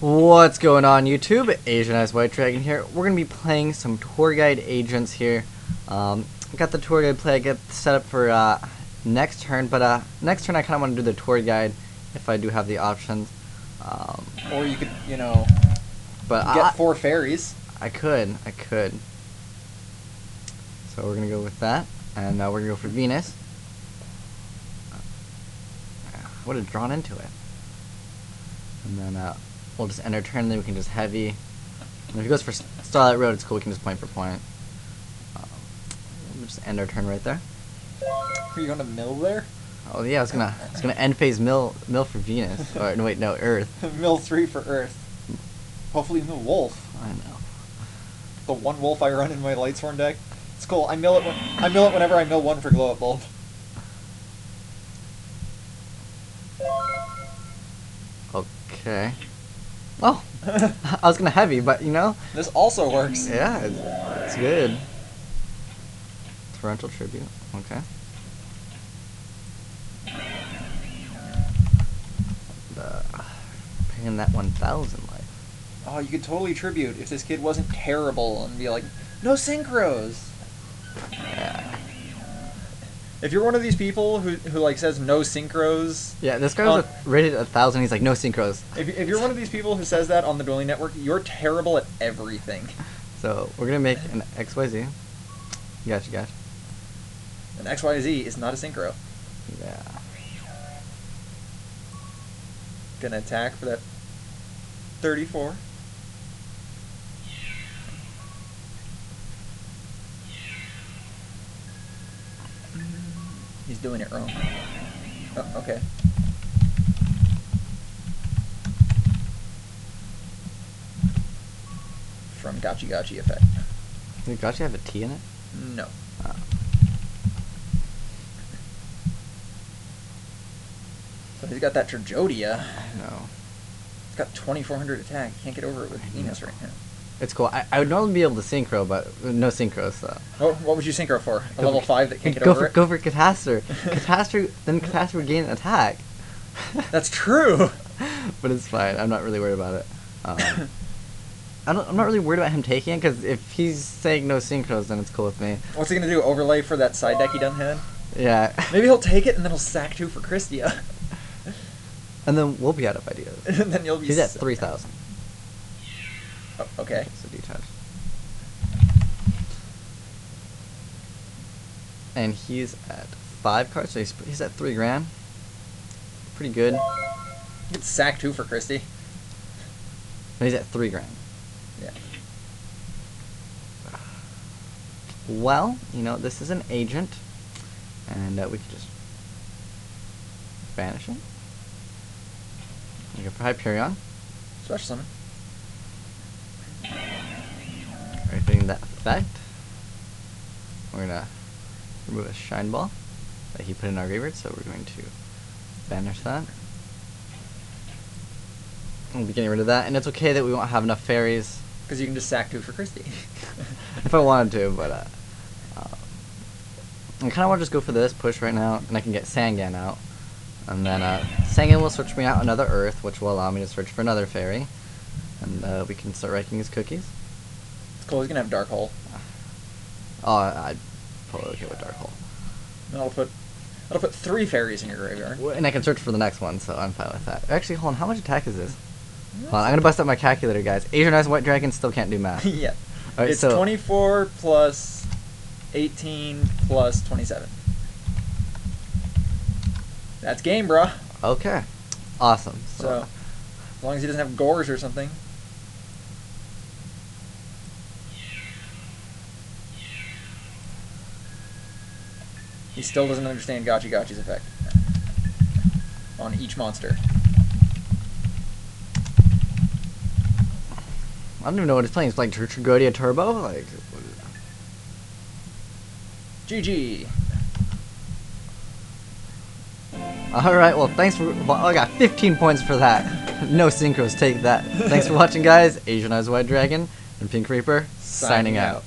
What's going on YouTube? Asian Eyes White Dragon here. We're going to be playing some tour guide agents here. Um, got the tour guide play, I get set up for uh, next turn, but uh, next turn I kind of want to do the tour guide if I do have the options. Um, Or you could, you know, but get I, four fairies. I could, I could. So we're going to go with that, and uh, we're going to go for Venus. I would have drawn into it. And then uh, we'll just end our turn, and then we can just heavy. And if he goes for Starlight Road, it's cool. We can just point for point. Um, we'll just end our turn right there. Are you going to mill there? Oh yeah, I was gonna, I was gonna end phase mill, mill for Venus. or no, wait, no, Earth. mill three for Earth. Hopefully mill wolf. I know. The one Wulf I run in my Lightsworn deck. It's cool. I mill it. When, I mill it whenever I mill one for glow up bulb. Okay. Oh, I was gonna heavy, but you know, This also works. yeah, it's, it's good. Torrential tribute. Okay. The, paying that one thousand life. Oh, you could totally tribute if this kid wasn't terrible and be like, no synchros. If you're one of these people who, who like says no synchros, Yeah, this guy was Um, rated a thousand. He's like no synchros. if, if you're one of these people who says that on the dueling network, you're terrible at everything. So we're gonna make an XYZ. Gotcha, gotcha. An XYZ is not a synchro. Yeah. Gonna attack for that 34. He's doing it wrong. Oh, okay. From Gachi Gachi effect. Did Gotcha have a T in it? No. Oh. So he's got that Tragoedia. No. He's got 2400 attack. Can't get over it with I Venus right now. It's cool. I, I would normally be able to synchro, but no synchro, so. What, what would you synchro for? A Go level for- 5 that can't get go over for, it? Go for Catastrophe. Catastrophe, then Catastrophe would gain an attack. That's true! but it's fine. I'm not really worried about it. Um, I don't, I'm not really worried about him taking it, because if he's saying no synchros, then it's cool with me. What's he gonna do? Overlay for that side deck he done had? Yeah. Maybe he'll take it and then he'll sack two for Kristya. and then we'll be out of ideas. and then you'll be He's at sa- 3,000. Oh, okay. So detach. And he's at five cards, so he's, he's at three grand. Pretty good. Could sack two for Kristya. And he's at three grand. Yeah. Well, you know, this is an agent, and uh, we could just banish him. We go for Hyperion. Special summon. That effect. We're gonna remove a shine ball that he put in our graveyard, so we're going to banish that. We'll be getting rid of that, and it's okay that we won't have enough fairies Because you can just sack two for Kristya. if I wanted to, but uh, uh, I kind of want to just go for this push right now, and I can get Sangan out, and then uh, Sangan will switch me out another Earth, which will allow me to search for another fairy, and uh, we can start writing his cookies. Cool, he's gonna have Dark Hole. Oh, I- I'd totally okay with Dark Hole, And I'll put I'll put three fairies in your graveyard. And I can search for the next one, so I'm fine with that. Actually, hold on, how much attack is this? Hold on, I'm gonna bust up my calculator, guys. Asian Eyes White Dragon still can't do math. yeah. Alright, it's so 24 plus 18 plus 27. That's game, bruh. okay, awesome. So, as long as he doesn't have Gorz or something. He still doesn't understand Gachi Gachi's effect on each monster. I don't even know what it's playing. It's like Tr- Tragoedia Turbo, like. GG. All right, well, thanks for. Well, I got 15 points for that. no synchros, take that. Thanks for watching, guys. Asian Eyes White Dragon and Pink Reaper signing, Signing out. out.